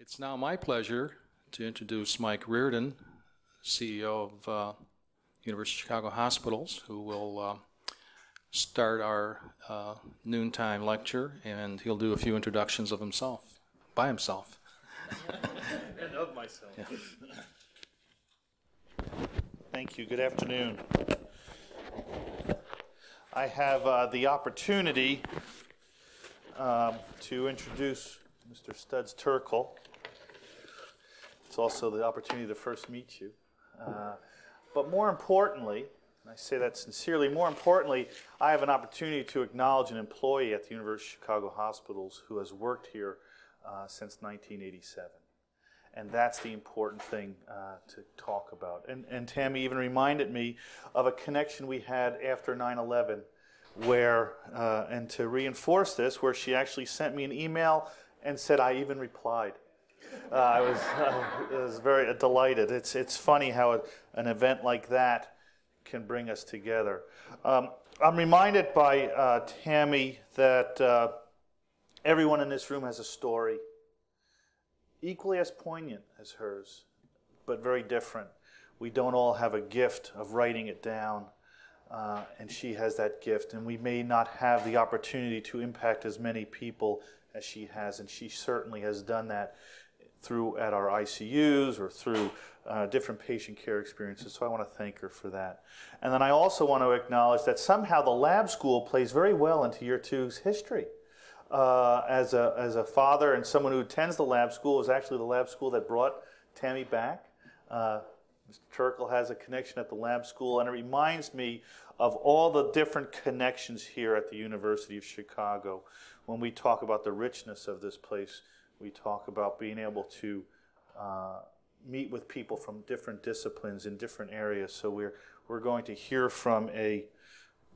It's now my pleasure to introduce Mike Reardon, CEO of uh, University of Chicago Hospitals, who will uh, start our uh, noontime lecture, and he'll do a few introductions of himself, by himself. and of myself. Yeah. Thank you. Good afternoon. I have uh, the opportunity um, to introduce Mr. Studs Terkel. It's also the opportunity to first meet you. Uh, but more importantly, and I say that sincerely, more importantly, I have an opportunity to acknowledge an employee at the University of Chicago Hospitals who has worked here uh, since 1987. And that's the important thing uh, to talk about. And, and Tammy even reminded me of a connection we had after 9 11, where, uh, and to reinforce this, where she actually sent me an email and said I even replied. Uh, I was, uh, was very delighted. It's, it's funny how an event like that can bring us together. Um, I'm reminded by uh, Tammy that uh, everyone in this room has a story, equally as poignant as hers, but very different. We don't all have a gift of writing it down. Uh, and she has that gift, and we may not have the opportunity to impact as many people as she has, and she certainly has done that through at our ICUs or through uh, different patient care experiences. So I want to thank her for that. And then I also want to acknowledge that somehow the lab school plays very well into year two's history. Uh, as, a, as a father and someone who attends the lab school, is actually the lab school that brought Tammy back. Uh, Mr. Terkel has a connection at the lab school, and it reminds me of all the different connections here at the University of Chicago when we talk about the richness of this place we talk about being able to uh, meet with people from different disciplines in different areas. So we're, we're going to hear from a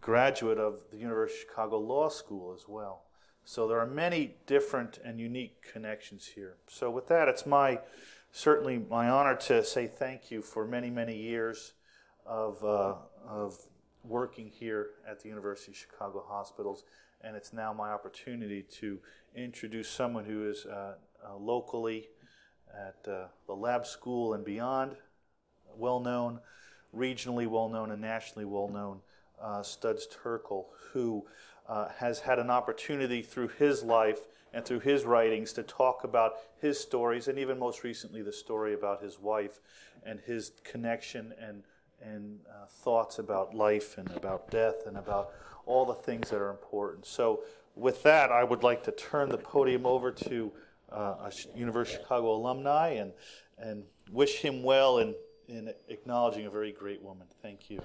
graduate of the University of Chicago Law School as well. So there are many different and unique connections here. So with that, it's my certainly my honor to say thank you for many many years of uh, of working here at the University of Chicago Hospitals, and it's now my opportunity to introduce someone who is uh, uh, locally at uh, the lab school and beyond, well known, regionally well known, and nationally well known, uh, Studs Terkel, who uh, has had an opportunity through his life and through his writings to talk about his stories, and even most recently, the story about his wife and his connection and and uh, thoughts about life and about death and about all the things that are important. So with that, I would like to turn the podium over to uh, a University of Chicago alumni and, and wish him well in, in acknowledging a very great woman. Thank you.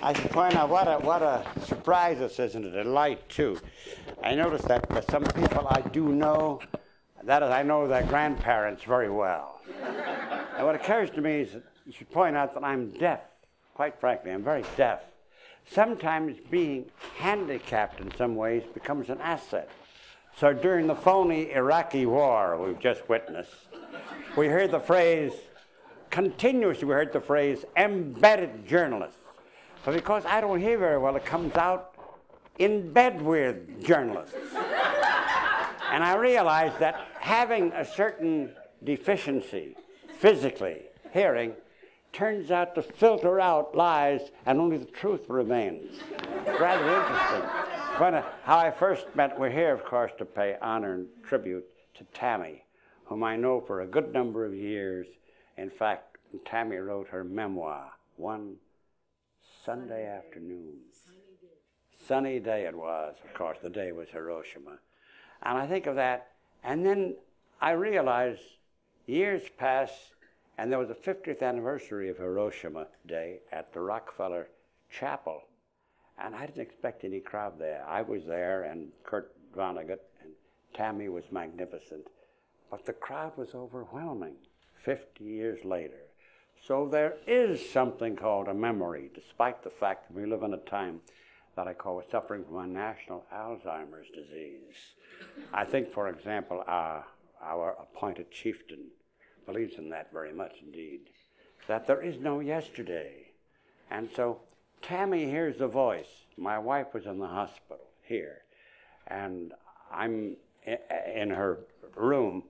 I should point out what a, what a surprise this is and a delight, too. I noticed that some people I do know, that is, I know their grandparents very well. And what occurs to me is that you should point out that I'm deaf. Quite frankly, I'm very deaf. Sometimes being handicapped in some ways becomes an asset. So during the phony Iraqi war we've just witnessed, we heard the phrase, continuously we heard the phrase embedded journalists. But because I don't hear very well, it comes out in bed with journalists. And I realized that having a certain deficiency physically, hearing, turns out to filter out lies and only the truth remains. Rather interesting. When, uh, how I first met, we're here, of course, to pay honor and tribute to Tammy, whom I know for a good number of years. In fact, Tammy wrote her memoir one Sunday afternoon. Sunny day it was, of course, the day was Hiroshima. And I think of that, and then I realized Years passed, and there was a 50th anniversary of Hiroshima Day at the Rockefeller Chapel. And I didn't expect any crowd there. I was there, and Kurt Vonnegut, and Tammy was magnificent. But the crowd was overwhelming 50 years later. So there is something called a memory, despite the fact that we live in a time that I call suffering from a national Alzheimer's disease. I think, for example, our, our appointed chieftain believes in that very much indeed, that there is no yesterday. And so Tammy hears a voice. My wife was in the hospital here, and I'm in her room,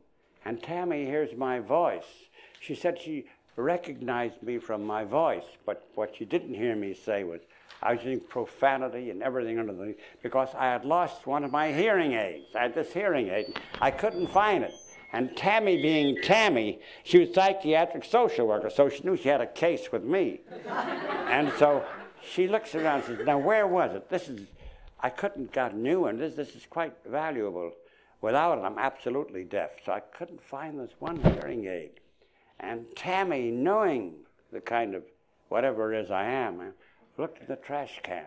and Tammy hears my voice. She said she recognized me from my voice, but what she didn't hear me say was, I was using profanity and everything under the because I had lost one of my hearing aids. I had this hearing aid. I couldn't find it. And Tammy, being Tammy, she was psychiatric social worker, so she knew she had a case with me. and so she looks around and says, Now, where was it? This is, I couldn't got a new one. This, this is quite valuable. Without it, I'm absolutely deaf. So I couldn't find this one hearing aid. And Tammy, knowing the kind of whatever it is I am, looked in the trash can,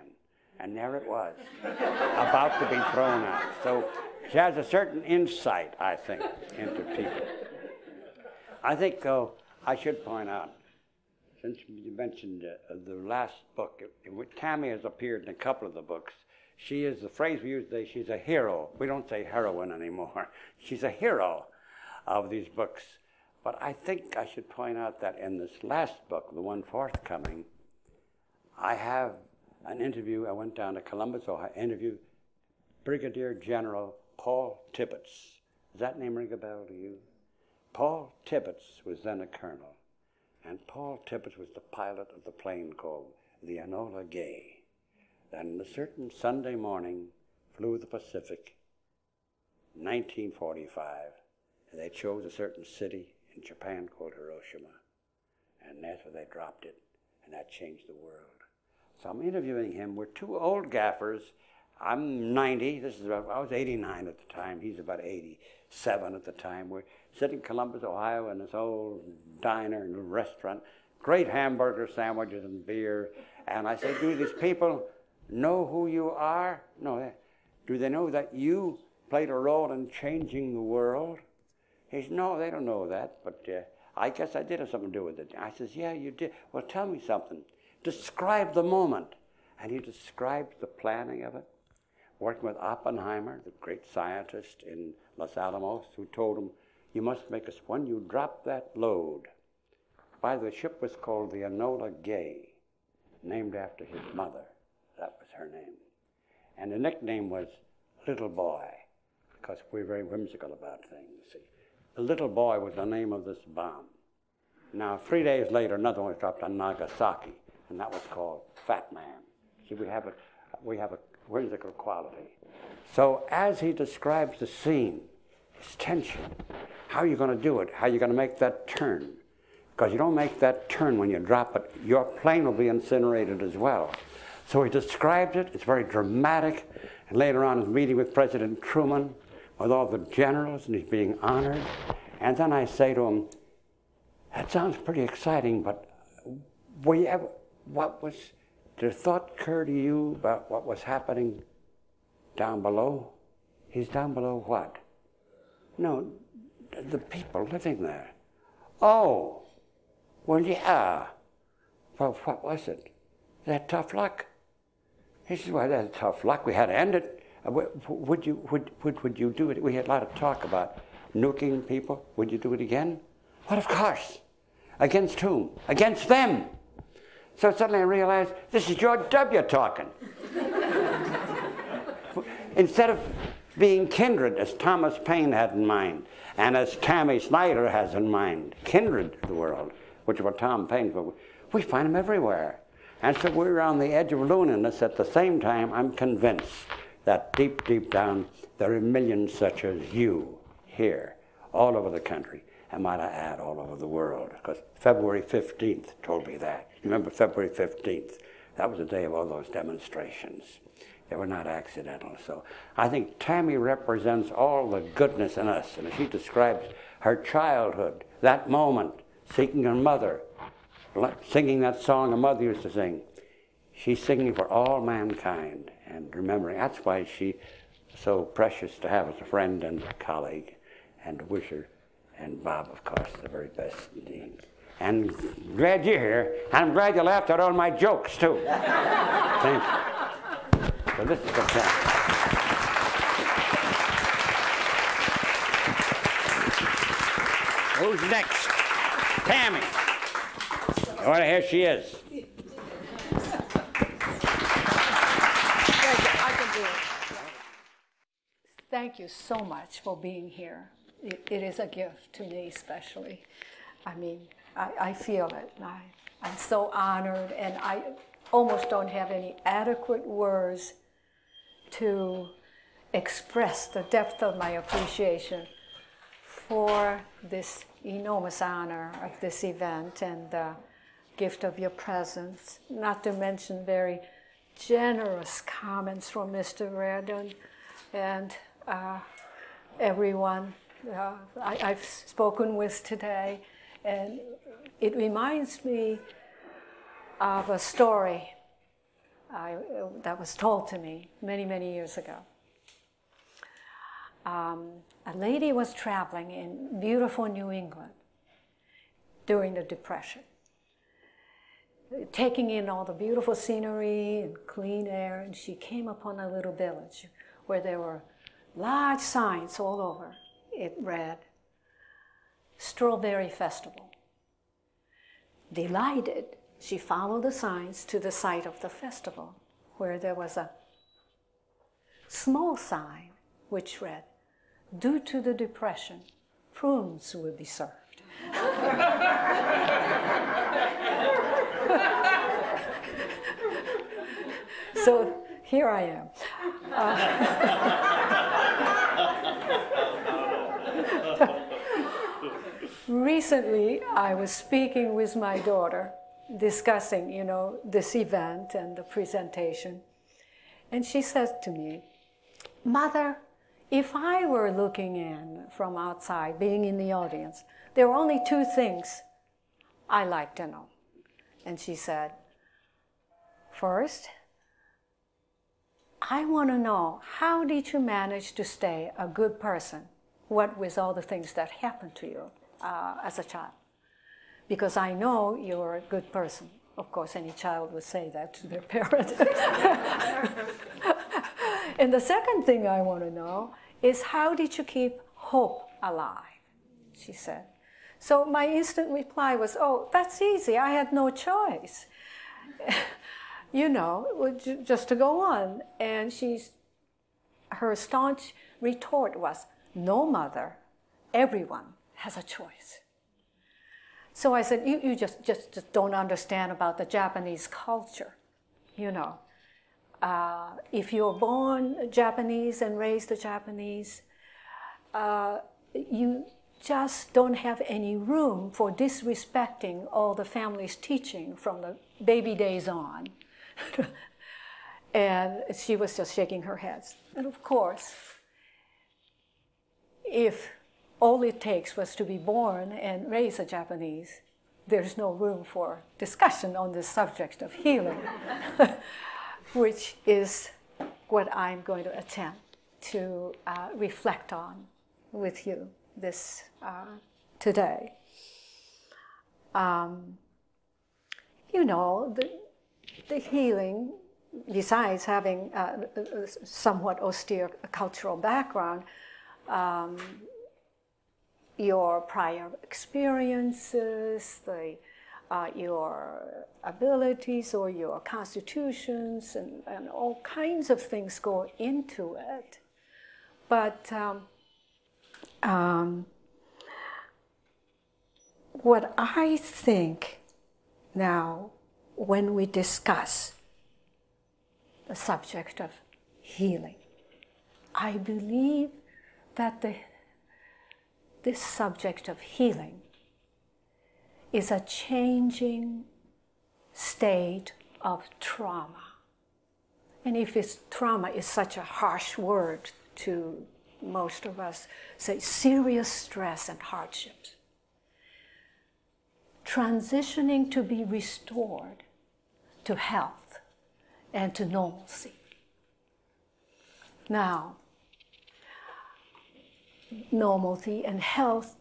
and there it was, about to be thrown out. So she has a certain insight, I think, into people. I think, though, I should point out, since you mentioned uh, the last book, Tammy has appeared in a couple of the books. She is the phrase we use today, she's a hero. We don't say heroine anymore. She's a hero of these books. But I think I should point out that in this last book, the one forthcoming, I have an interview. I went down to Columbus, Ohio, interviewed Brigadier General Paul Tibbets. Does that name ring a bell to you? Paul Tibbets was then a colonel, and Paul Tibbets was the pilot of the plane called the Enola Gay. Then, a certain Sunday morning, flew the Pacific, 1945, and they chose a certain city in Japan called Hiroshima, and that's where they dropped it, and that changed the world. So I'm interviewing him. We're two old gaffers. I'm 90. This is about, I was 89 at the time. He's about 87 at the time. We're sitting in Columbus, Ohio, in this old diner and restaurant. Great hamburger sandwiches and beer. And I say, do these people know who you are? No. Do they know that you played a role in changing the world? He says, no, they don't know that, but uh, I guess I did have something to do with it. I says, yeah, you did. Well, tell me something. Describe the moment. And he described the planning of it, working with Oppenheimer, the great scientist in Los Alamos, who told him, You must make us, when you drop that load. By the ship was called the Enola Gay, named after his mother. That was her name. And the nickname was Little Boy, because we're very whimsical about things. See, the Little Boy was the name of this bomb. Now, three days later, another one was dropped on Nagasaki and that was called Fat Man. See, we have a, we have a whimsical quality. So as he describes the scene, his tension, how are you going to do it? How are you going to make that turn? Because you don't make that turn when you drop it, your plane will be incinerated as well. So he describes it, it's very dramatic, and later on, he's meeting with President Truman, with all the generals, and he's being honored. And then I say to him, That sounds pretty exciting, but were you ever, what was, did a thought occur to you about what was happening down below? He's down below what? No, the people living there. Oh, well, yeah. Well, what was it? That tough luck? He said, well, that's tough luck. We had to end it. Uh, would you, would, would, would you do it? We had a lot of talk about nuking people. Would you do it again? Well, of course. Against whom? Against them. So suddenly I realized this is George W. talking. Instead of being kindred, as Thomas Paine had in mind, and as Tammy Snider has in mind, kindred to the world, which is what Tom Paine's book, we find them everywhere. And so we're on the edge of loneliness. At the same time, I'm convinced that deep, deep down, there are millions such as you here, all over the country, and might I add, all over the world, because February 15th told me that. Remember February 15th? That was the day of all those demonstrations. They were not accidental. So I think Tammy represents all the goodness in us. And she describes her childhood, that moment, seeking her mother, singing that song her mother used to sing. She's singing for all mankind and remembering. That's why she's so precious to have as a friend and a colleague and to wish her and Bob, of course, the very best indeed. And glad you're here. I'm glad you laughed at all my jokes, too. Thank you. So this is the thing. Who's next? Tammy. Well, here she is. Thank you so much for being here. it, it is a gift to me, especially. I mean, I, I feel it. I, I'm so honored, and I almost don't have any adequate words to express the depth of my appreciation for this enormous honor of this event and the gift of your presence, not to mention very generous comments from Mr. Reardon and uh, everyone uh, I, I've spoken with today. And it reminds me of a story I, that was told to me many, many years ago. Um, a lady was traveling in beautiful New England during the Depression, taking in all the beautiful scenery and clean air, and she came upon a little village where there were large signs all over. It read, Strawberry Festival. Delighted, she followed the signs to the site of the festival, where there was a small sign which read, Due to the depression, prunes will be served. so here I am. Uh, recently, I was speaking with my daughter, discussing, you know, this event and the presentation, and she said to me, "Mother, if I were looking in from outside, being in the audience, there are only two things I like to know." And she said, First, I want to know how did you manage to stay a good person? What with all the things that happened to you uh, as a child? Because I know you're a good person. Of course, any child would say that to their parent. and the second thing I want to know is how did you keep hope alive? She said. So my instant reply was, oh, that's easy. I had no choice. you know, just to go on. And she's, her staunch retort was, no mother, everyone has a choice. So I said, you, you just, just, just don't understand about the Japanese culture, you know. Uh, if you're born Japanese and raised a Japanese, uh, you just don't have any room for disrespecting all the family's teaching from the baby days on. and she was just shaking her head. And of course, if all it takes was to be born and raise a Japanese, there's no room for discussion on the subject of healing, which is what I'm going to attempt to uh, reflect on with you this uh, today. Um, you know, the, the healing, besides having a, a somewhat austere cultural background, um, your prior experiences, the, uh, your abilities or your constitutions, and, and, all kinds of things go into it. But um, um, what I think now when we discuss the subject of healing. I believe that the, this subject of healing is a changing state of trauma. And if it's trauma is such a harsh word to most of us, say serious stress and hardships transitioning to be restored to health and to normalcy. Now, normalcy and health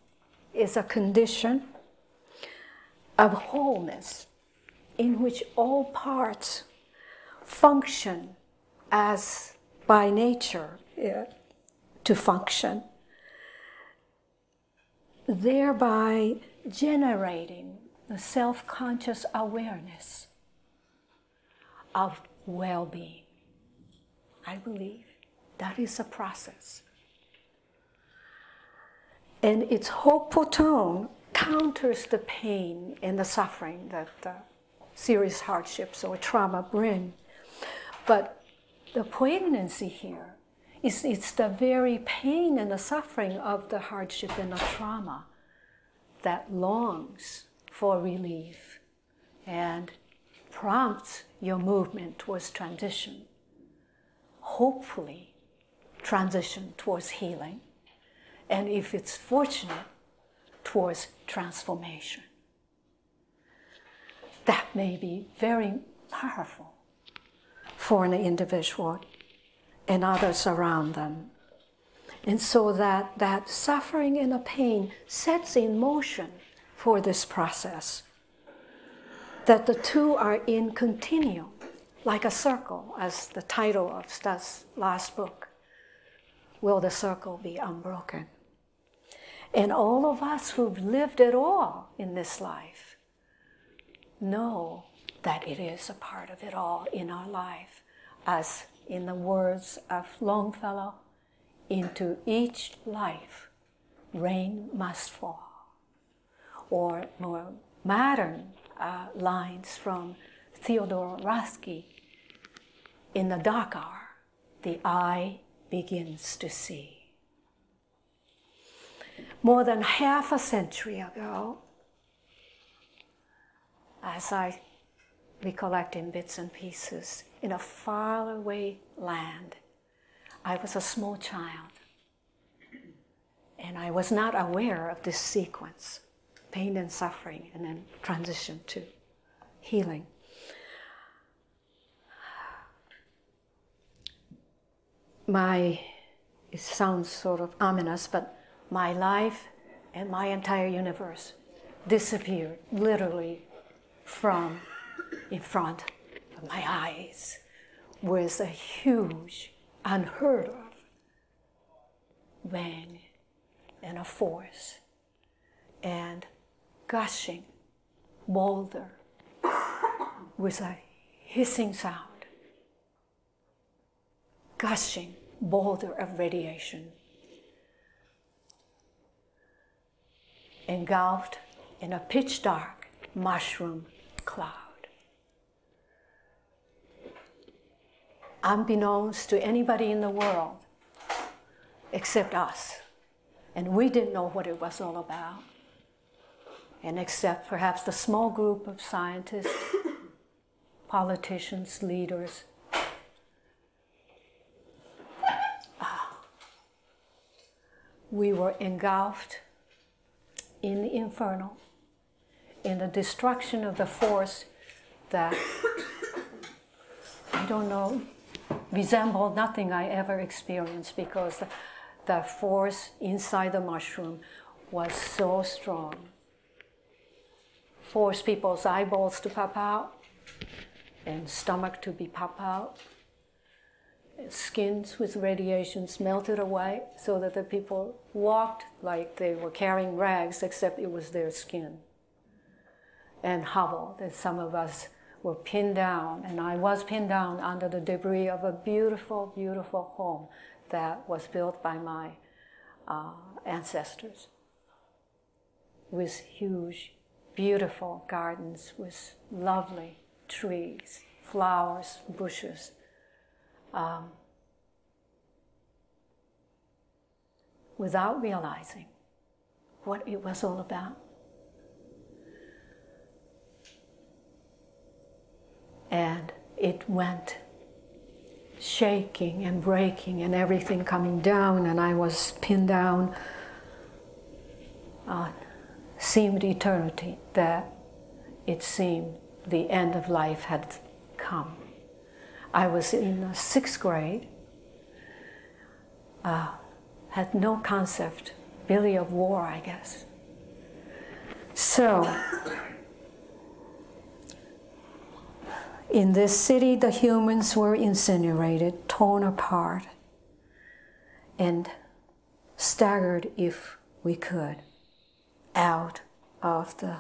is a condition of wholeness in which all parts function as by nature uh, to function, thereby generating the self conscious awareness of well being. I believe that is a process And its hopeful tone counters the pain and the suffering that uh, serious hardships or trauma bring. But the poignancy here is it's the very pain and the suffering of the hardship and the trauma that longs for relief and prompts your movement towards transition. Hopefully, transition towards healing. And if it's fortunate, towards transformation. That may be very powerful for an individual and others around them. And so that, that suffering and the pain sets in motion for this process. That the two are in continuum, like a circle, as the title of Stud's last book. Will the circle be unbroken? And all of us who've lived at all in this life know that it is a part of it all in our life. As in the words of Longfellow, into each life rain must fall. Or more modern uh, lines from Theodore Roethke in the dark hour, the eye begins to see more than half a century ago, as I recollect in bits and pieces, in a faraway land, I was a small child. And I was not aware of this sequence pain and suffering, and then transition to healing. My, it sounds sort of ominous, but my life and my entire universe disappeared literally from in front of my eyes with a huge, unheard of bang and a force and gushing boulder with a hissing sound, gushing boulder of radiation engulfed in a pitch dark mushroom cloud. Unbeknownst to anybody in the world except us. And we didn't know what it was all about. And except perhaps the small group of scientists, politicians, leaders. Ah. We were engulfed in the inferno, in the destruction of the force that I don't know resembled nothing I ever experienced because the, the force inside the mushroom was so strong. Forced people's eyeballs to pop out and stomach to be pop out skins with radiations melted away so that the people walked like they were carrying rags, except it was their skin. And hobbled, and some of us were pinned down, and I was pinned down under the debris of a beautiful, beautiful home that was built by my uh, ancestors with huge, beautiful gardens with lovely trees, flowers, bushes um, without realizing what it was all about. And it went shaking and breaking and everything coming down, and I was pinned down on seemed eternity that it seemed the end of life had come. I was in sixth grade, uh, had no concept really of war, I guess. So, in this city, the humans were incinerated, torn apart, and staggered if we could out of the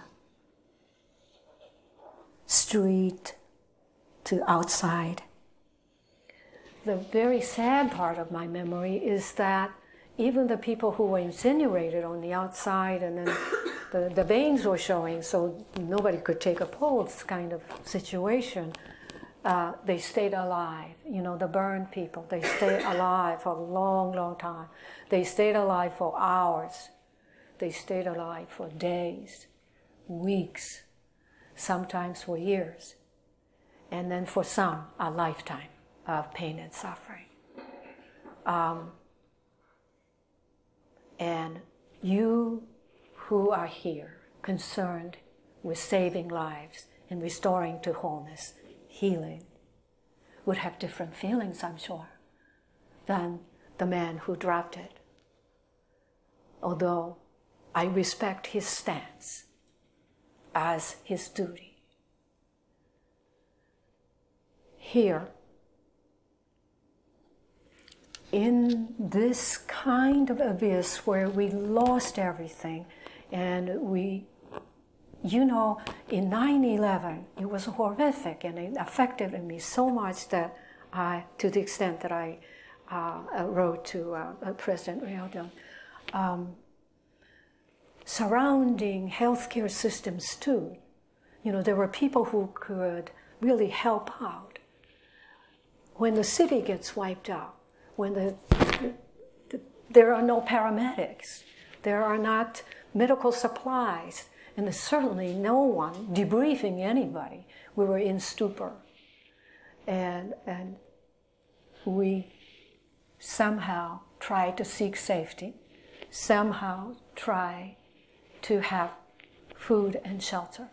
street to outside the very sad part of my memory is that even the people who were incinerated on the outside and then the, the veins were showing, so nobody could take a pulse kind of situation, uh, they stayed alive. You know, the burned people, they stayed alive for a long, long time. They stayed alive for hours. They stayed alive for days, weeks, sometimes for years, and then for some, a lifetime of pain and suffering. Um, and you who are here concerned with saving lives and restoring to wholeness, healing, would have different feelings, I'm sure, than the man who dropped it. Although I respect his stance as his duty. Here, in this kind of abyss where we lost everything and we you know in 9-11 it was horrific and it affected me so much that i to the extent that i uh, wrote to uh, uh president Reardon, um, surrounding healthcare systems too. You know there were people who could really help out. When the city gets wiped out when the, the, there are no paramedics, there are not medical supplies, and there's certainly no one debriefing anybody. We were in stupor. And, and we somehow try to seek safety, somehow try to have food and shelter.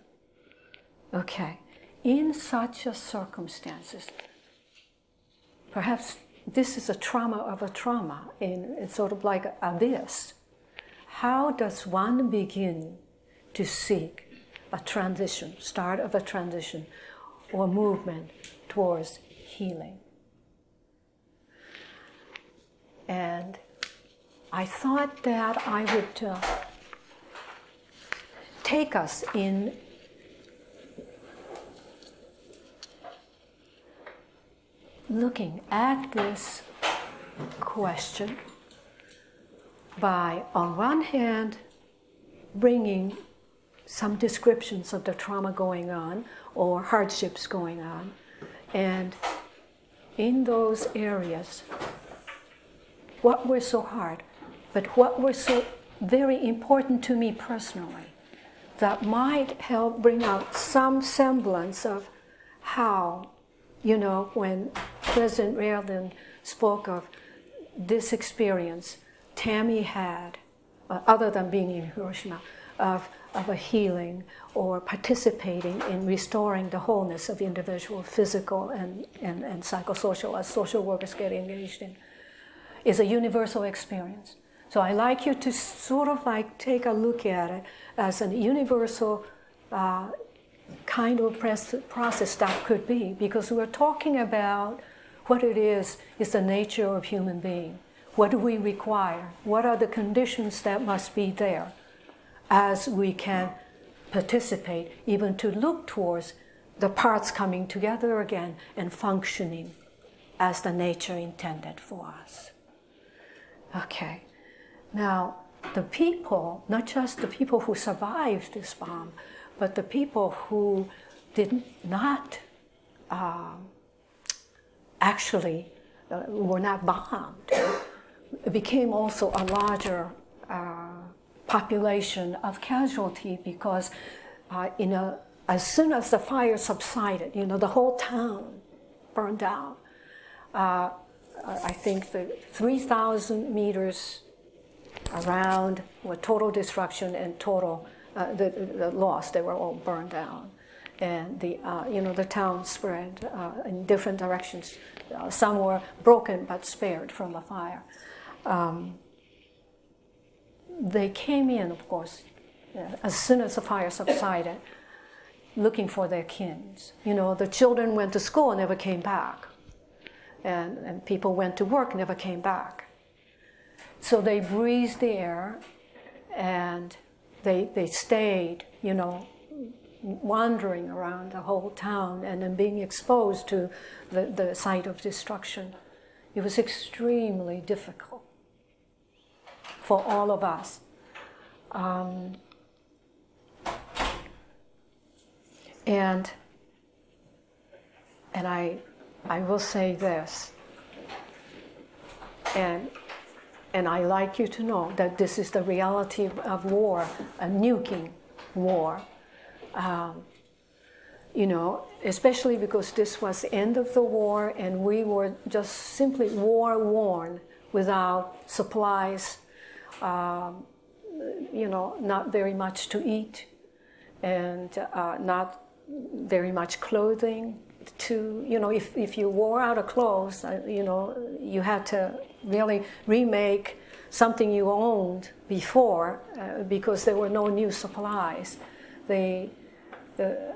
Okay, in such a circumstances, perhaps this is a trauma of a trauma, and it's sort of like abyss. How does one begin to seek a transition, start of a transition, or movement towards healing? And I thought that I would uh, take us in looking at this question by, on one hand, bringing some descriptions of the trauma going on or hardships going on, and in those areas, what were so hard, but what were so very important to me personally that might help bring out some semblance of how you know, when President Reardon spoke of this experience Tammy had, uh, other than being in Hiroshima, of, of a healing or participating in restoring the wholeness of individual physical and, and, and psychosocial, as social workers get engaged in, is a universal experience. So I like you to sort of like take a look at it as a universal uh, kind of process that could be because we're talking about what it is is the nature of human being. What do we require? What are the conditions that must be there as we can participate even to look towards the parts coming together again and functioning as the nature intended for us? Okay. Now the people not just the people who survived this bomb but the people who did not uh, actually uh, were not bombed It became also a larger uh, population of casualty because uh, in a, as soon as the fire subsided, you know, the whole town burned down. Uh, I think the 3,000 meters around were total destruction and total uh, the, the lost. They were all burned down, and the uh, you know the town spread uh, in different directions. Uh, some were broken but spared from the fire. Um, they came in, of course, as soon as the fire subsided, looking for their kins. You know, the children went to school and never came back, and, and people went to work and never came back. So they breathed the air and they, they stayed, you know, wandering around the whole town and then being exposed to the, the site of destruction. It was extremely difficult. for all of us. Um, and and I, I will say this, and and I like you to know that this is the reality of war, a nuking war. Um, you know, especially because this was the end of the war and we were just simply war worn without supplies, um, you know, not very much to eat and uh, not very much clothing to, you know, if, if you wore out of clothes, uh, you know, you had to really remake something you owned before uh, because there were no new supplies. The, the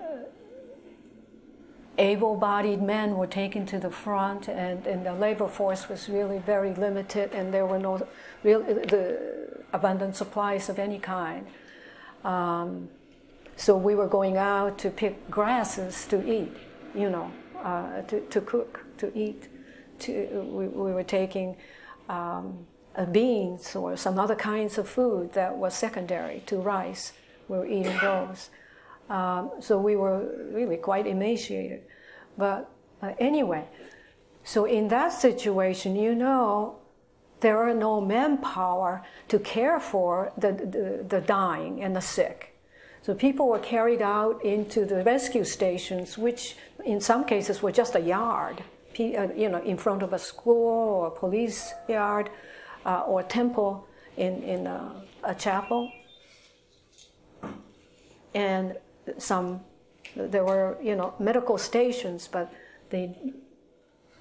able-bodied men were taken to the front, and, and the labor force was really very limited, and there were no real the abundant supplies of any kind. Um, so we were going out to pick grasses to eat, you know, uh, to, to cook, to eat. To, we, we were taking um, beans or some other kinds of food that was secondary to rice. We were eating those. Um, so we were really quite emaciated. But uh, anyway, so in that situation, you know, there are no manpower to care for the, the, the dying and the sick. So people were carried out into the rescue stations, which in some cases were just a yard, uh, you know, in front of a school or a police yard uh, or a temple in, in a, a chapel. And some there were you know medical stations but they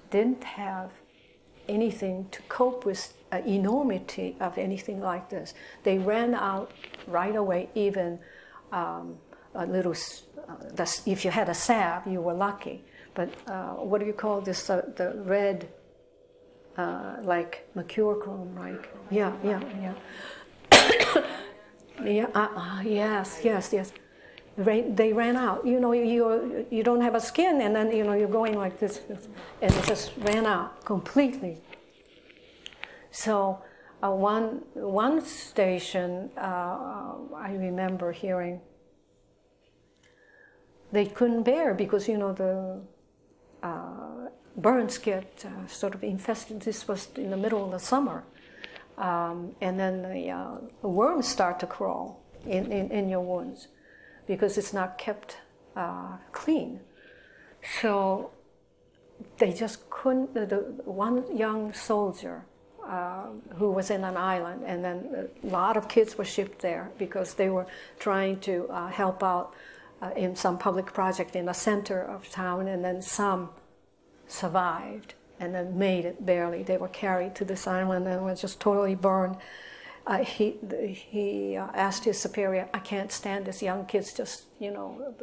didn't have anything to cope with an enormity of anything like this. They ran out right away even um, a little uh, if you had a salve you were lucky. But uh, what do you call this uh, the red uh, like mercurochrome right? Yeah yeah yeah. Yeah uh, uh, yes yes yes they ran out. You know, you you don't have a skin, and then you know you're going like this, and it just ran out completely. So, uh, one one station uh, I remember hearing they couldn't bear because you know the uh, burns get uh, sort of infested. This was in the middle of the summer, um, and then the, uh, worms start to crawl in, in, in your wounds because it's not kept uh, clean. So they just couldn't. The, the one young soldier uh, who was in an island, and then a lot of kids were shipped there because they were trying to uh, help out uh, in some public project in the center of town, and then some survived and then made it barely. They were carried to this island and were just totally burned uh, he, he uh, asked his superior, I can't stand this young kids just, you know,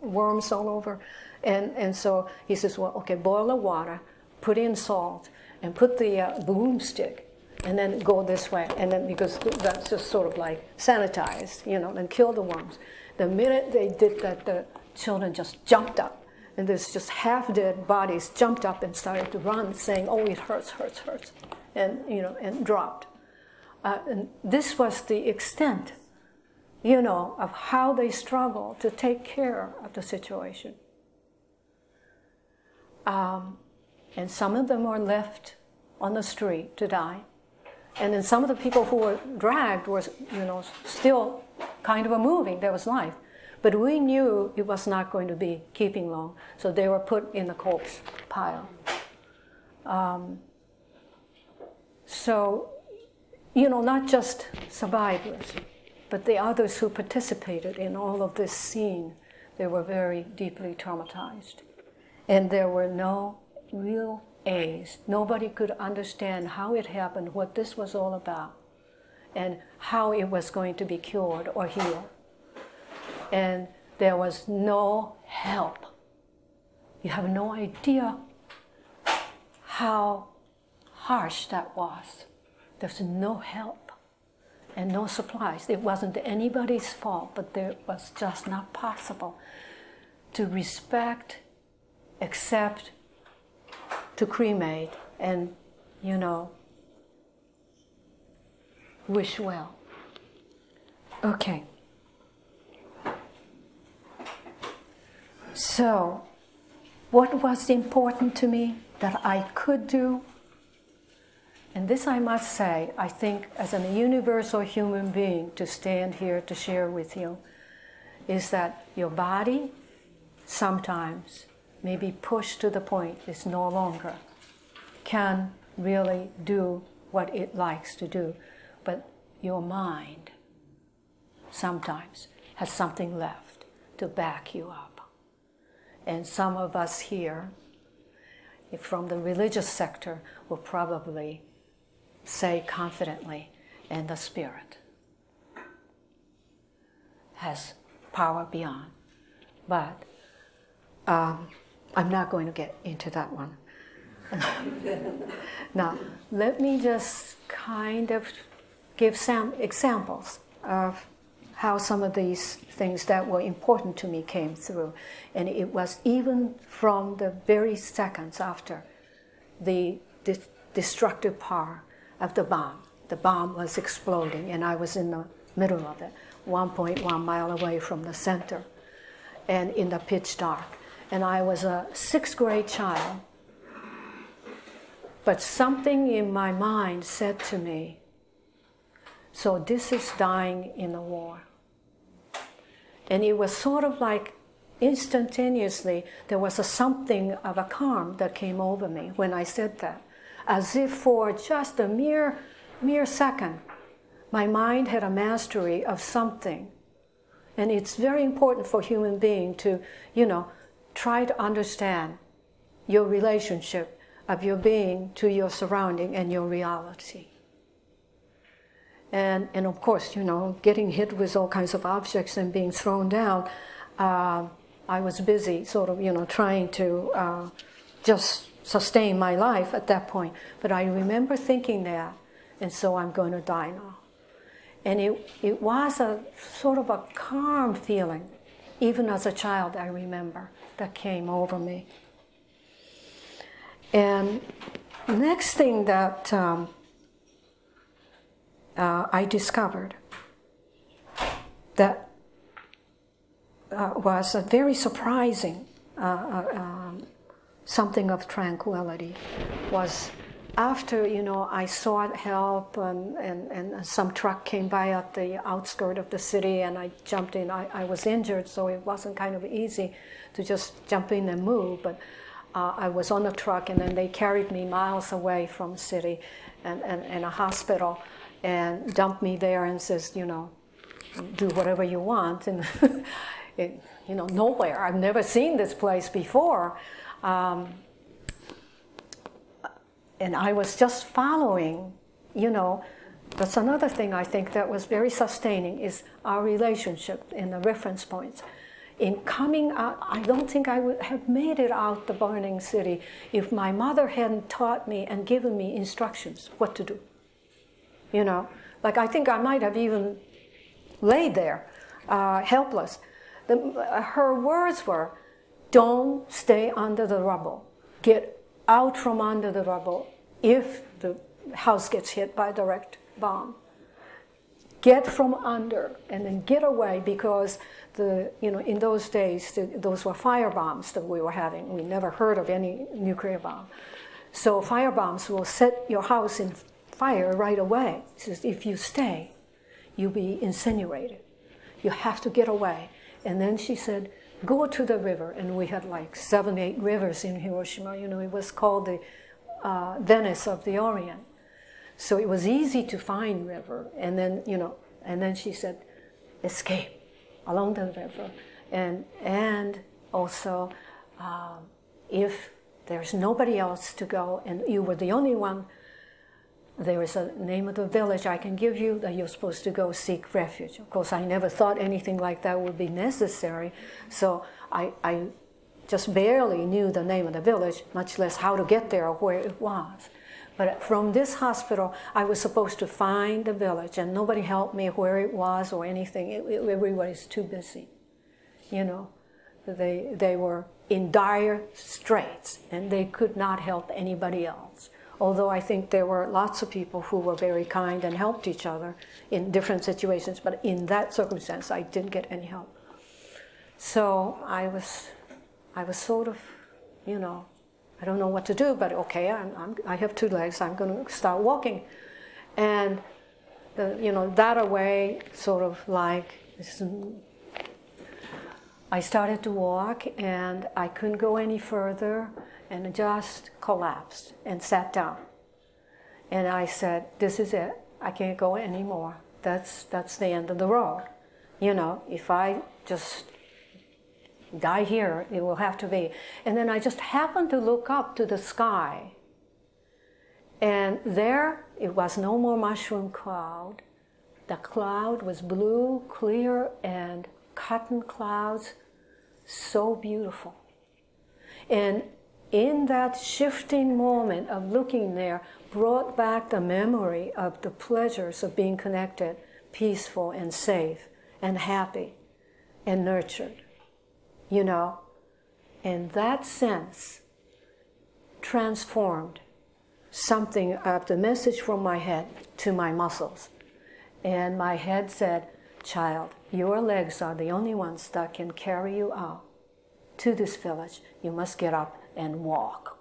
worms all over. And, and so he says, well, okay, boil the water, put in salt, and put the uh, broomstick, and then go this way. And then, because that's just sort of like sanitized, you know, and kill the worms. The minute they did that, the children just jumped up. And there's just half dead bodies jumped up and started to run, saying, oh, it hurts, hurts, hurts. And, you know, and dropped. Uh, and this was the extent, you know, of how they struggled to take care of the situation. Um, and some of them were left on the street to die. And then some of the people who were dragged were, you know, still kind of a moving. There was life. But we knew it was not going to be keeping long. So they were put in the corpse pile. Um, so you know, not just survivors, but the others who participated in all of this scene, they were very deeply traumatized. And there were no real A's. Nobody could understand how it happened, what this was all about, and how it was going to be cured or healed. And there was no help. You have no idea how harsh that was. There's no help and no supplies. It wasn't anybody's fault, but it was just not possible to respect, accept, to cremate, and, you know, wish well. Okay. So, what was important to me that I could do? And this I must say, I think, as a universal human being, to stand here to share with you, is that your body sometimes may be pushed to the point it's no longer can really do what it likes to do, but your mind sometimes has something left to back you up. And some of us here, from the religious sector, will probably say confidently, and the Spirit has power beyond. But um, I'm not going to get into that one. now, let me just kind of give some examples of how some of these things that were important to me came through. And it was even from the very seconds after the de- destructive power of the bomb. The bomb was exploding, and I was in the middle of it, 1.1 mile away from the center, and in the pitch dark. And I was a sixth grade child but something in my mind said to me, so this is dying in the war. And it was sort of like instantaneously, there was a something of a calm that came over me when I said that. As if for just a mere, mere second, my mind had a mastery of something. And it's very important for human being to, you know, try to understand your relationship of your being to your surrounding and your reality. And, and of course, you know, getting hit with all kinds of objects and being thrown down, uh, I was busy sort of, you know, trying to uh, just sustain my life at that point. But I remember thinking that, and so I'm going to die now. And it, it was a sort of a calm feeling, even as a child, I remember, that came over me. And next thing that um, uh, I discovered that uh, was a very surprising uh, uh um, something of tranquility was after you know I sought help and, and, and some truck came by at the outskirt of the city and I jumped in. I, I was injured, so it wasn't kind of easy to just jump in and move. But uh, I was on a truck, and then they carried me miles away from the city and, and, and a hospital and dumped me there and says, you know, do whatever you want. And, it, you know, nowhere. I've never seen this place before. Um, and I was just following, you know, that's another thing I think that was very sustaining is our relationship in the reference points in coming out, I don't think I would have made it out the burning city if my mother hadn't taught me and given me instructions what to do. You know, like I think I might have even laid there, uh, helpless. The, uh, her words were, "Don't stay under the rubble. Get out from under the rubble if the house gets hit by a direct bomb. Get from under and then get away because the, you know, in those days, the, those were fire bombs that we were having. We never heard of any nuclear bomb. So fire bombs will set your house in fire right away. Says if you stay, you'll be incinerated. You have to get away. And then she said, go to the river. And we had like seven, eight rivers in Hiroshima. You know, it was called the uh, Venice of the Orient. So it was easy to find river. And then, you know, and then she said, escape along the river. And, and also, um, if there's nobody else to go and you were the only one, there is a name of the village I can give you that you're supposed to go seek refuge. Of course, I never thought anything like that would be necessary, so I, I just barely knew the name of the village, much less how to get there or where it was. But from this hospital, I was supposed to find the village, and nobody helped me where it was or anything. It, it, everybody's too busy. You know, they, they were in dire straits, and they could not help anybody else. Although I think there were lots of people who were very kind and helped each other in different situations, but in that circumstance, I didn't get any help. So I was, I was sort of, you know, I don't know what to do, but okay, I'm, I'm, i have two legs, I'm going to start walking. And, the, you know, that away, sort of like, I started to walk and I couldn't go any further and just collapsed and sat down. And I said, This is it. I can't go anymore. That's, that's the end of the road. You know, if I just die here, it will have to be. And then I just happened to look up to the sky. And there it was no more mushroom cloud. The cloud was blue, clear, and cotton clouds, so beautiful. And in that shifting moment of looking there, brought back the memory of the pleasures of being connected, peaceful, and safe, and happy, and nurtured. You know? In that sense, transformed something of the message from my head to my muscles. And my head said, Child, your legs are the only ones that can carry you out to this village. You must get up and walk.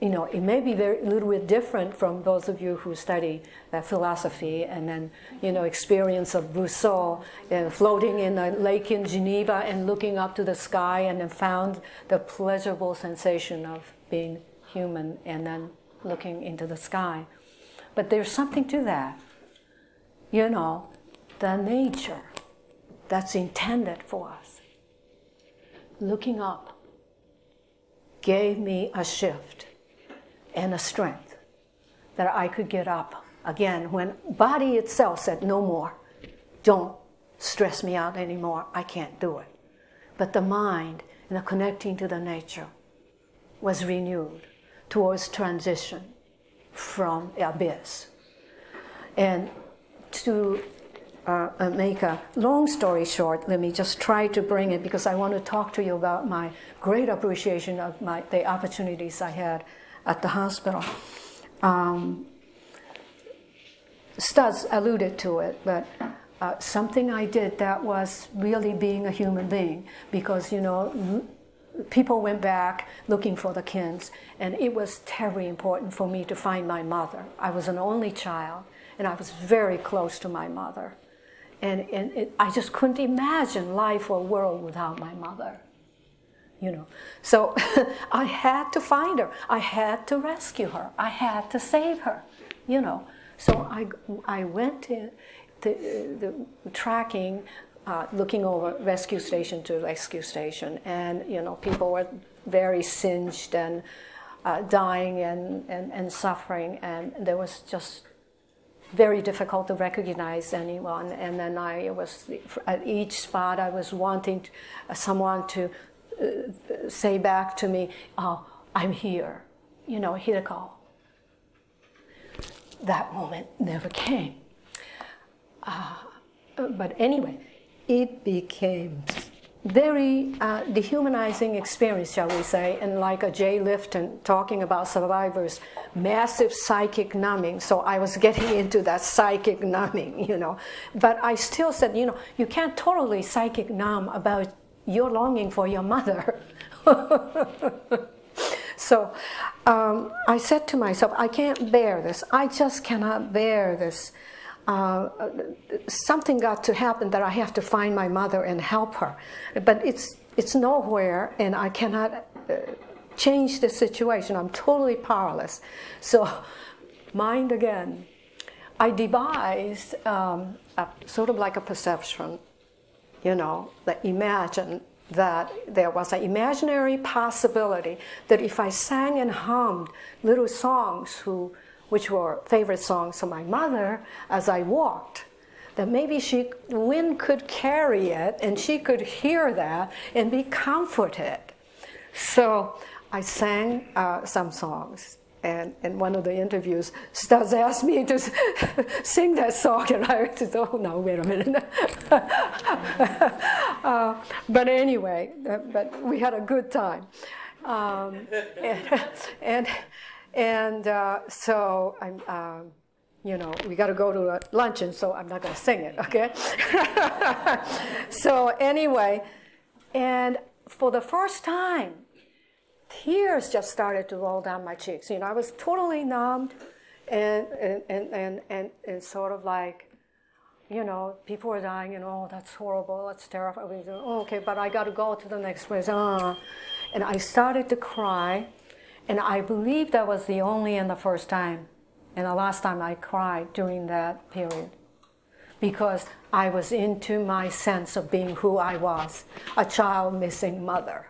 You know, it may be very, a little bit different from those of you who study uh, philosophy and then, you know, experience of Rousseau uh, floating in a lake in Geneva and looking up to the sky and then found the pleasurable sensation of being human and then looking into the sky. But there's something to that. You know, the nature that's intended for us looking up gave me a shift and a strength that I could get up. Again when body itself said no more. Don't stress me out anymore. I can't do it. But the mind and the connecting to the nature was renewed towards transition from abyss. And to uh, uh, make a long story short, let me just try to bring it because I want to talk to you about my great appreciation of my, the opportunities I had at the hospital. Um, Studs alluded to it, but uh, something I did that was really being a human being because, you know, people went back looking for the kids, and it was terribly important for me to find my mother. I was an only child, and I was very close to my mother. And, and it, I just couldn't imagine life or world without my mother. You know, so I had to find her. I had to rescue her. I had to save her. You know, so I, I went to the, the tracking, uh, looking over rescue station to rescue station, and you know, people were very singed and uh, dying and, and, and suffering, and there was just very difficult to recognize anyone. And then I was at each spot I was wanting uh, someone to uh, say back to me, "Oh, I'm here," you know, Hideko. That moment never came. Uh, but anyway, it became very uh, dehumanizing experience, shall we say, and like a Jay Lifton talking about survivors, massive psychic numbing. So I was getting into that psychic numbing, you know. But I still said, you know, you can't totally psychic numb about your longing for your mother. so um, I said to myself, I can't bear this. I just cannot bear this uh, something got to happen that I have to find my mother and help her. But it's, it's nowhere, and I cannot uh, change the situation. I'm totally powerless. So, mind again. I devised um, a, sort of like a perception, you know, that imagine that there was an imaginary possibility that if I sang and hummed little songs who which were favorite songs of my mother as I walked. That maybe she, wind could carry it and she could hear that and be comforted. So I sang uh, some songs. And in one of the interviews, Studs asked me to sing that song, and I said, "Oh no, wait a minute." uh, but anyway, uh, but we had a good time, Um, and and, and uh, so I'm, um, you know, we got to go to a luncheon, so I'm not going to sing it, okay? so anyway, and for the first time, tears just started to roll down my cheeks. You know, I was totally numbed and, and, and, and, and, and sort of like, you know, people are dying, and oh, that's horrible, that's terrifying. Oh, okay, but I got to go to the next place. Uh. And I started to cry, and I believe that was the only and the first time, and the last time I cried during that period, because I was into my sense of being who I was, a child missing mother.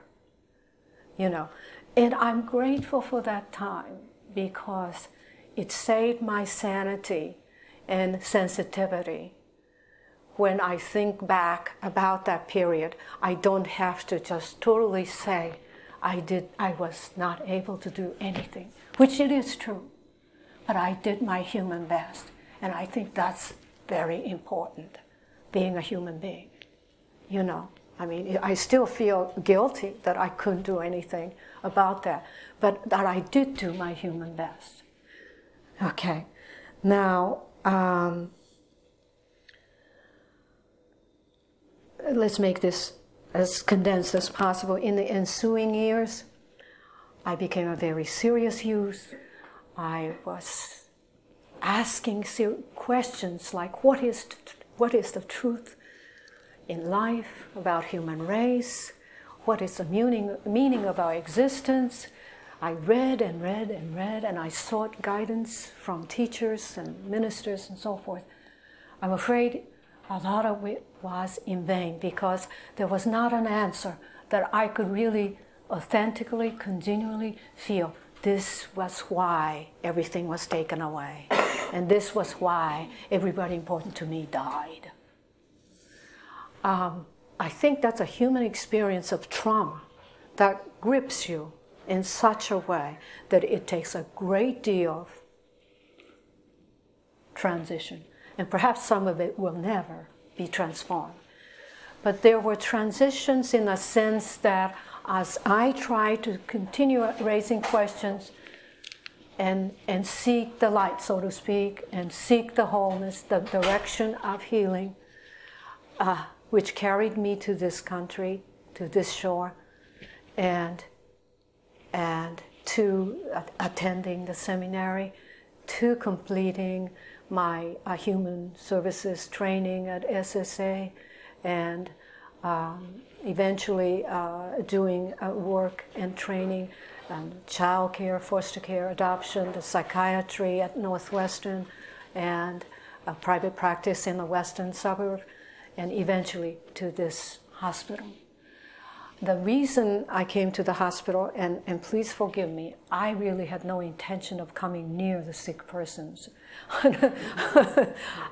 You know, and I'm grateful for that time because it saved my sanity and sensitivity when I think back about that period, I don't have to just totally say I did I was not able to do anything, which it is true. But I did my human best, and I think that's very important, being a human being. You know, I mean, I still feel guilty that I couldn't do anything about that, but that I did do my human best. Okay, now um, let's make this as condensed as possible. In the ensuing years, I became a very serious youth. I was asking questions like, what is, what is the truth in life about human race? What is the meaning, meaning of our existence? I read and read and read, and I sought guidance from teachers and ministers and so forth. I'm afraid a lot of it was in vain because there was not an answer that I could really authentically, continually feel this was why everything was taken away. And this was why everybody important to me died. Um, I think that's a human experience of trauma that grips you in such a way that it takes a great deal of transition and perhaps some of it will never be transformed. But there were transitions in a sense that as I tried to continue raising questions and, and seek the light, so to speak, and seek the wholeness, the direction of healing, uh, which carried me to this country, to this shore, and, and to attending the seminary, to completing my uh, human services training at SSA and um, eventually uh, doing uh, work and training um, child care, foster care, adoption, the psychiatry at Northwestern, and a private practice in the western suburb, and eventually to this hospital the reason I came to the hospital, and, and please forgive me, I really had no intention of coming near the sick persons.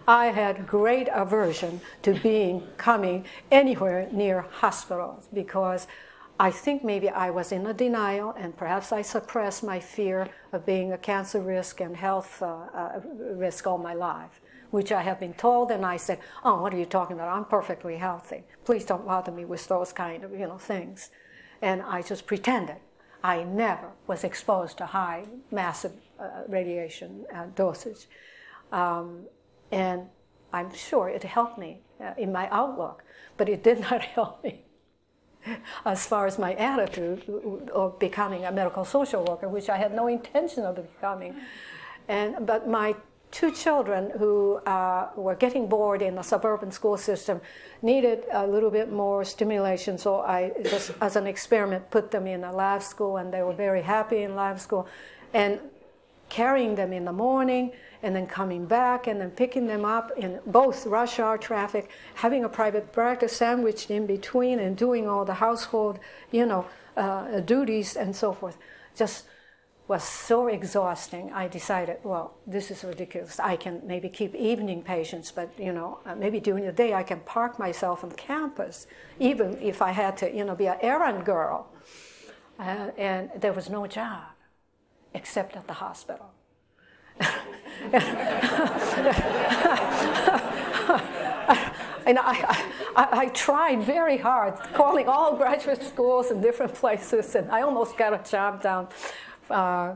I had great aversion to being coming anywhere near hospitals because I think maybe I was in a denial and perhaps I suppressed my fear of being a cancer risk and health uh, uh, risk all my life which I have been told, and I said, "Oh, what are you talking about? I'm perfectly healthy. Please don't bother me with those kind of you know things." And I just pretended. I never was exposed to high, massive uh, radiation uh, dosage, um, and I'm sure it helped me uh, in my outlook, but it did not help me as far as my attitude of becoming a medical social worker, which I had no intention of becoming. And but my two children who uh, were getting bored in the suburban school system needed a little bit more stimulation. So I just, as an experiment, put them in a lab school, and they were very happy in lab school. And carrying them in the morning, and then coming back, and then picking them up in both rush hour traffic, having a private practice sandwiched in between, and doing all the household, you know, uh, duties and so forth. Just was so exhausting, I decided, well, this is ridiculous. I can maybe keep evening patients, but you know, uh, maybe during the day I can park myself on campus, even if I had to, you know, be an errand girl. Uh, and there was no job except at the hospital. and I, I, I tried very hard, calling all graduate schools in different places, and I almost got a job down, uh,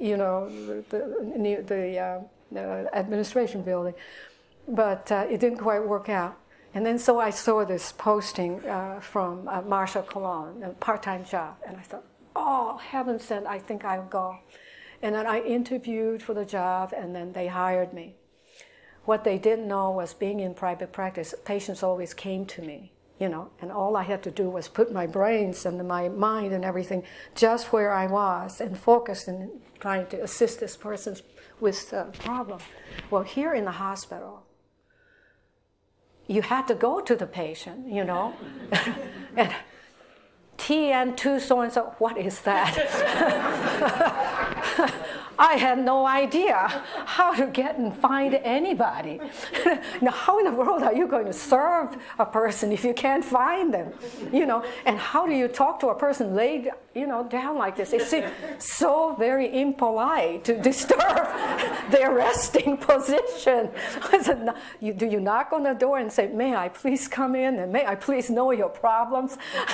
you know, the, the, the, uh, administration building. But uh, it didn't quite work out. And then so I saw this posting uh, from uh, Marshall Cologne, a part-time job, and I thought, oh, heaven sent, I think I'll go. And then I interviewed for the job, and then they hired me. What they didn't know was being in private practice, patients always came to me, you know, and all I had to do was put my brains and my mind and everything just where I was and focus in trying to assist this person with the problem. Well, here in the hospital, you had to go to the patient, you know, and TN2 so and so, what is that? I had no idea how to get and find anybody. now, how in the world are you going to serve a person if you can't find them? You know, and how do you talk to a person laid, you know, down like this? It seems so very impolite to disturb their resting position. I said, you, do you knock on the door and say, "May I please come in and may I please know your problems?"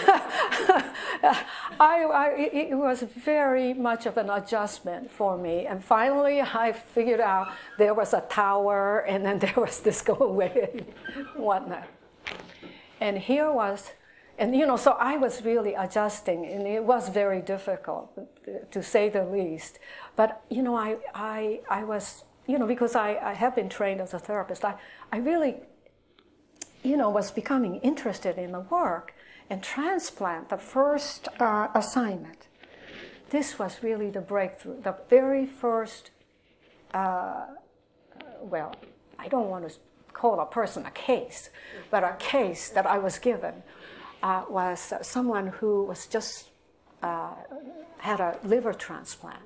I, I, it was very much of an adjustment for me. And finally, I figured out there was a tower and then there was this go away whatnot. And here was, and you know, so I was really adjusting, and it was very difficult, to say the least. But you know, I, I, I was, you know, because I, I have been trained as a therapist, I, I really, you know, was becoming interested in the work and transplant, the first uh, assignment, this was really the breakthrough. The very first, uh, well, I don't want to call a person a case, but a case that I was given uh, was someone who was just uh, had a liver transplant.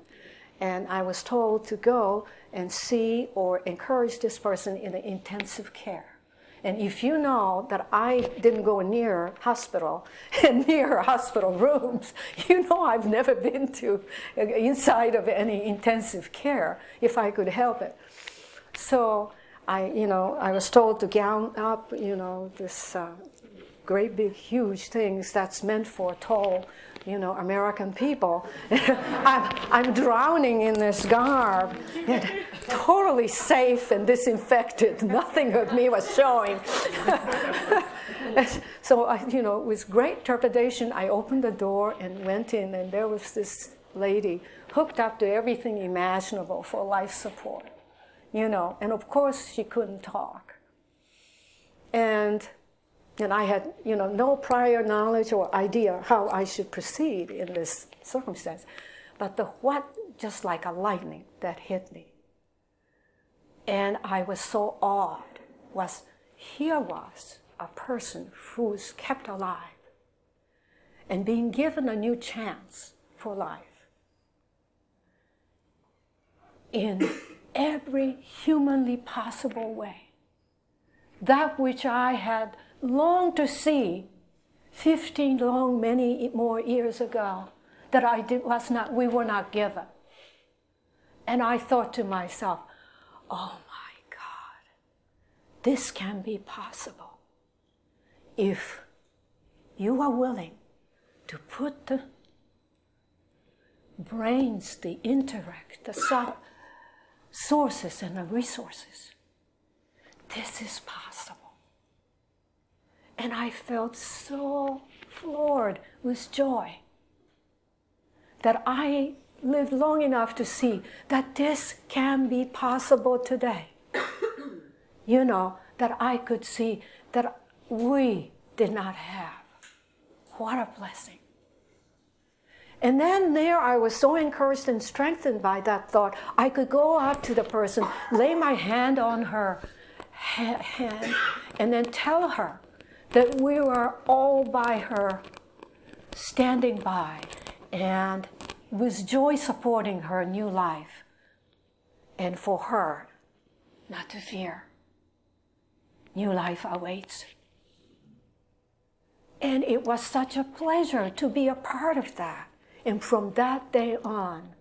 And I was told to go and see or encourage this person in the intensive care. And if you know that I didn't go near hospital and near hospital rooms, you know I've never been to uh, inside of any intensive care if I could help it. So I, you know, I was told to gown up, you know, this uh, great big huge things that's meant for tall you know, American people. I'm, I'm drowning in this garb, totally safe and disinfected. Nothing of me was showing. so, I, you know, with great trepidation, I opened the door and went in, and there was this lady hooked up to everything imaginable for life support, you know, and of course she couldn't talk. And and I had, you know, no prior knowledge or idea how I should proceed in this circumstance. But the what, just like a lightning that hit me. And I was so awed, was here was a person who's kept alive and being given a new chance for life. In every humanly possible way. That which I had long to see 15 long many more years ago that I did, was not, we were not given. And I thought to myself, oh my God, this can be possible if you are willing to put the brains, the intellect, the so- sources, and the resources. This is possible. And I felt so floored with joy that I lived long enough to see that this can be possible today. you know, that I could see that we did not have. What a blessing. And then there I was so encouraged and strengthened by that thought. I could go up to the person, lay my hand on her hand, and then tell her that we were all by her, standing by, and with joy supporting her new life, and for her not to fear. New life awaits. And it was such a pleasure to be a part of that. And from that day on,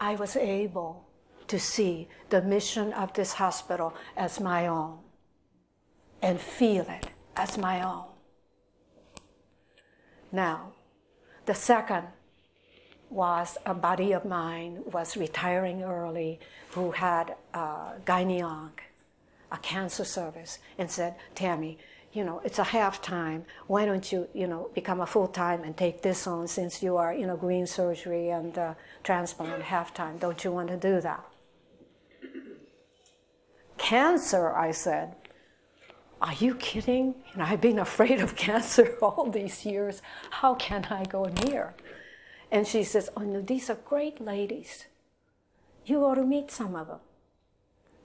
I was able to see the mission of this hospital as my own and feel it as my own. Now, the second was a buddy of mine was retiring early who had a gyneonc, a cancer service, and said, Tammy, you know, it's a half time. Why don't you, you know, become a full time and take this on since you are, you know, green surgery and uh, transplant half time? Don't you want to do that? Cancer, I said. Are you kidding? You know, I've been afraid of cancer all these years. How can I go near? And she says, Oh no, these are great ladies. You ought to meet some of them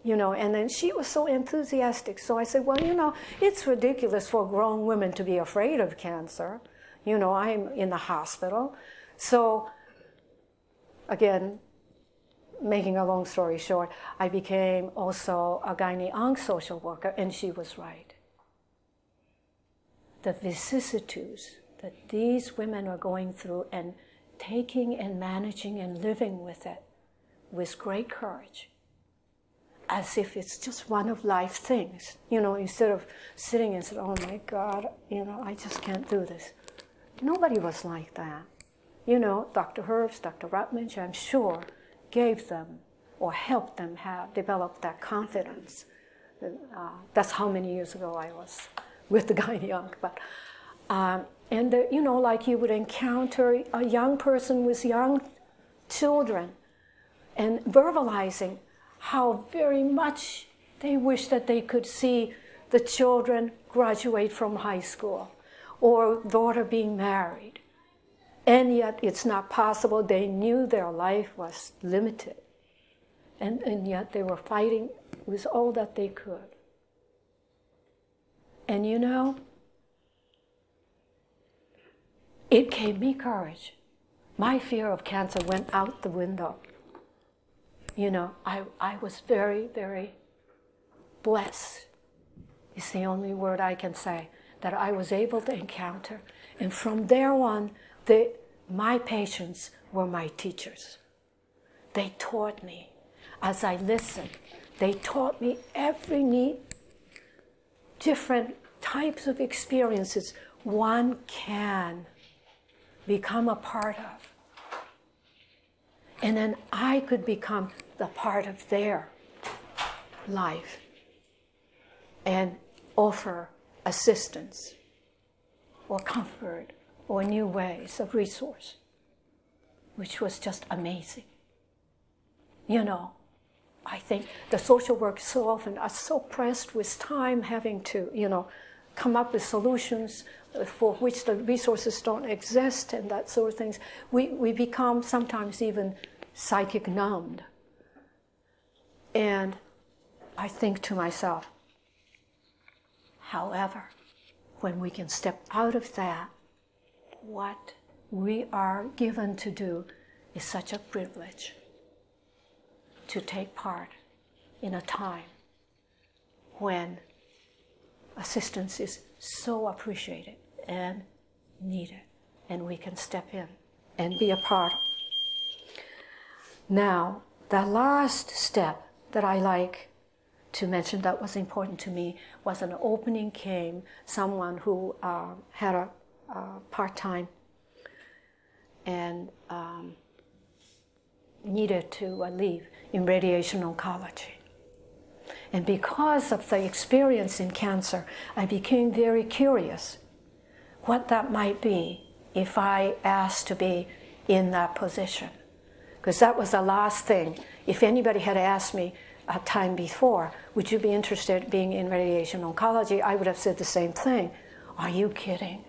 you know, and then she was so enthusiastic. So I said, well, you know, it's ridiculous for grown women to be afraid of cancer. You know, I'm in the hospital. So, again, making a long story short, I became also a gynae social worker, and she was right. The vicissitudes that these women are going through and taking and managing and living with it with great courage as if it's just one of life things, you know, instead of sitting and saying, oh my God, you know, I just can't do this. Nobody was like that. You know, Dr. Herbst, Dr. Rutledge, I'm sure, gave them or helped them have develop that confidence. Uh, that's how many years ago I was with the gyneonc. But um, and the, you know, like you would encounter a young person with young children, and verbalizing how very much they wish that they could see the children graduate from high school or daughter being married. And yet it's not possible. They knew their life was limited. And, and yet they were fighting with all that they could. And you know, it gave me courage. My fear of cancer went out the window you know, I, I was very, very blessed, is the only word I can say, that I was able to encounter. And from there on, the, my patients were my teachers. They taught me as I listened. They taught me every neat, different types of experiences one can become a part of. And then I could become the part of their life and offer assistance or comfort or new ways of resource, which was just amazing. You know, I think the social work so often are so pressed with time having to, you know, come up with solutions for which the resources don't exist and that sort of things. We, we become sometimes even psychic numbed. And I think to myself, however, when we can step out of that, what we are given to do is such a privilege to take part in a time when assistance is so appreciated and needed, and we can step in and be a part now, the last step that I like to mention that was important to me was an opening came someone who uh, had a, part time and um, needed to uh, leave in radiation oncology. And because of the experience in cancer, I became very curious what that might be if I asked to be in that position because that was the last thing. If anybody had asked me a time before, would you be interested in being in radiation oncology? I would have said the same thing. Are you kidding?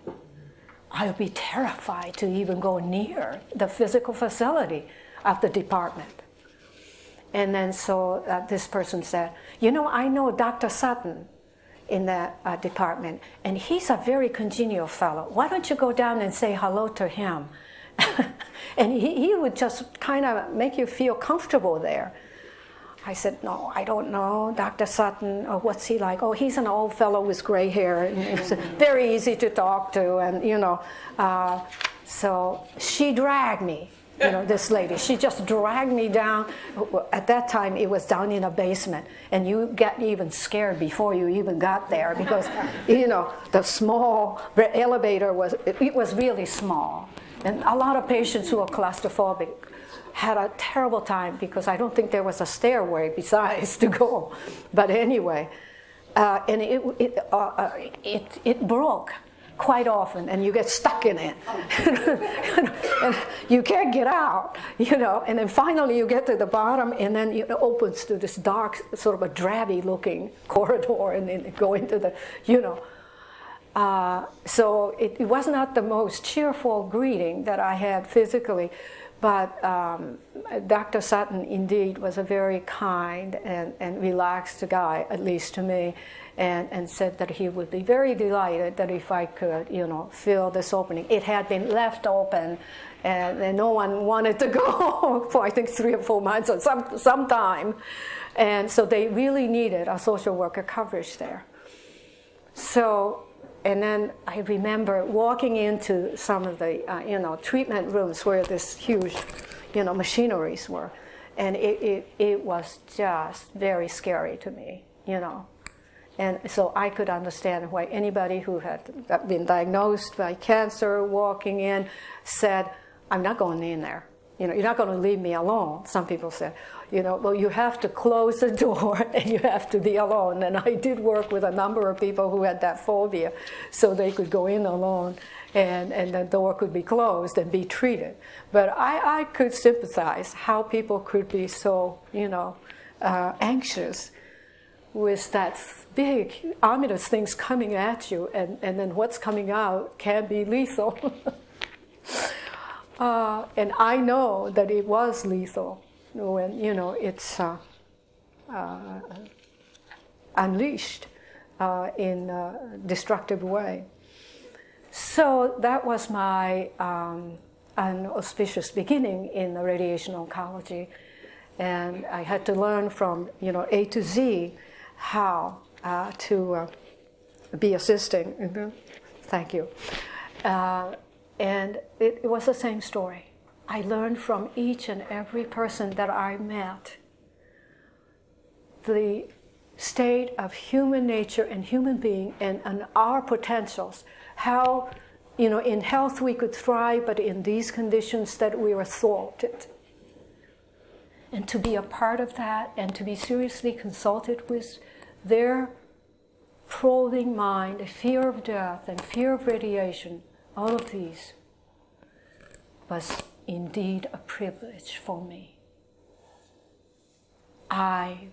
I would be terrified to even go near the physical facility of the department. And then so uh, this person said, You know, I know Dr. Sutton in the uh, department, and he's a very congenial fellow. Why don't you go down and say hello to him? and he, he would just kind of make you feel comfortable there. I said, No, I don't know. Dr. Sutton, or what's he like? Oh, he's an old fellow with gray hair. And it's very easy to talk to. And, you know, uh, so she dragged me you know, this lady. She just dragged me down. At that time, it was down in a basement, and you get even scared before you even got there because, you know, the small elevator was, it was really small. And a lot of patients who are claustrophobic had a terrible time because I don't think there was a stairway besides to go. But anyway, uh, and it, it, uh, uh, it, it broke quite often and you get stuck in it. And you can't get out you know and then finally you get to the bottom and then it opens to this dark sort of a drabby looking corridor and then go into the you know. Uh, so it, it, was not the most cheerful greeting that i had physically but um, dr sutton indeed was a very kind and, and relaxed guy at least to me and, and said that he would be very delighted that if I could, you know, fill this opening. It had been left open and, and no one wanted to go for I think three or four months or some, some time. And so they really needed a social worker coverage there. So, and then I remember walking into some of the, uh, you know, treatment rooms where this huge, you know, machineries were. And it, it, it was just very scary to me, you know. And so I could understand why anybody who had been diagnosed by cancer walking in said, I'm not going in there. You know, you're not going to leave me alone. Some people said, you know, well, you have to close the door and you have to be alone. And I did work with a number of people who had that phobia, so they could go in alone and, and the door could be closed and be treated. But I, I could sympathize how people could be so, you know, uh, anxious with that big ominous things coming at you, and, and then what's coming out can be lethal. uh, and I know that it was lethal when you know it's uh, uh, unleashed uh, in a destructive way. So that was my um, auspicious beginning in radiation oncology, and I had to learn from you know A to Z how uh, to uh, be assisting. Mm-hmm. Thank you. Uh, and it, it was the same story. I learned from each and every person that I met the state of human nature and human being and, and our potentials. How, you know, in health we could thrive, but in these conditions that we were thwarted. And to be a part of that and to be seriously consulted with their probing mind, the fear of death and fear of radiation, all of these was indeed a privilege for me. I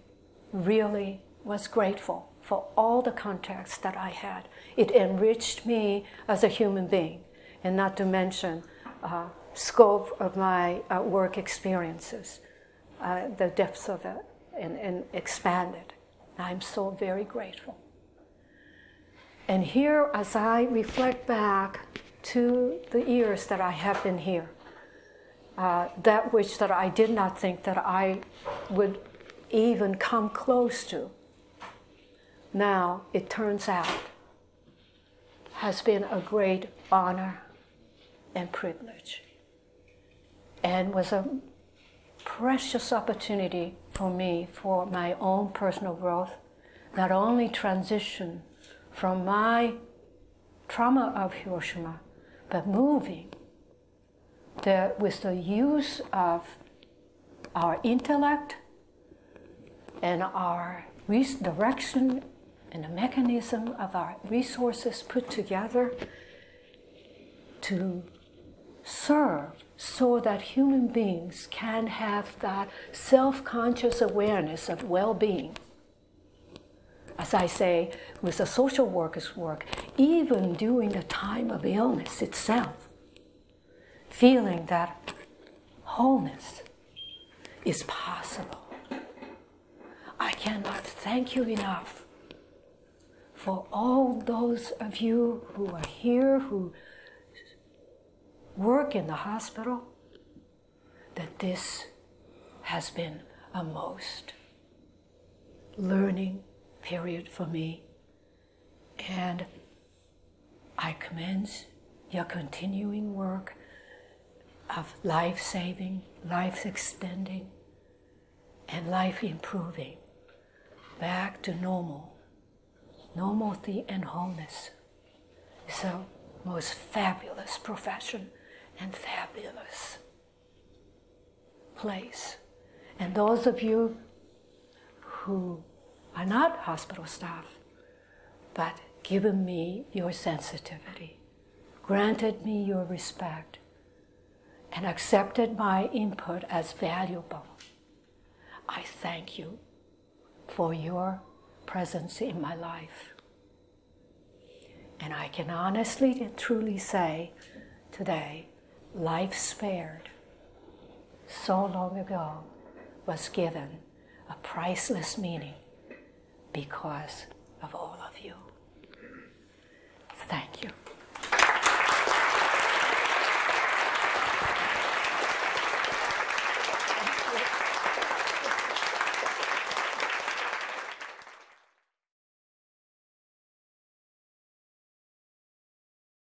really was grateful for all the contacts that I had. It enriched me as a human being, and not to mention uh, scope of my uh, work experiences, uh, the depths of it, and, and expanded. I'm so very grateful. And here, as I reflect back to the years that I have been here, uh, that which that I did not think that I would even come close to, now it turns out has been a great honor and privilege, and was a precious opportunity for me for my own personal growth, not only transition from my trauma of Hiroshima, but moving the, with the use of our intellect and our direction and the mechanism of our resources put together to serve so that human beings can have that self conscious awareness of well being. As I say, with the social worker's work, even during the time of illness itself, feeling that wholeness is possible. I cannot thank you enough for all those of you who are here who work in the hospital that this has been a most learning period for me. And I commend your continuing work of life saving, life extending, and life improving back to normal, normalcy and wholeness. It's a most fabulous profession and fabulous place. And those of you who are not hospital staff, but given me your sensitivity, granted me your respect, and accepted my input as valuable, I thank you for your presence in my life. And I can honestly and truly say today, life spared so long ago was given a priceless meaning because of all of you.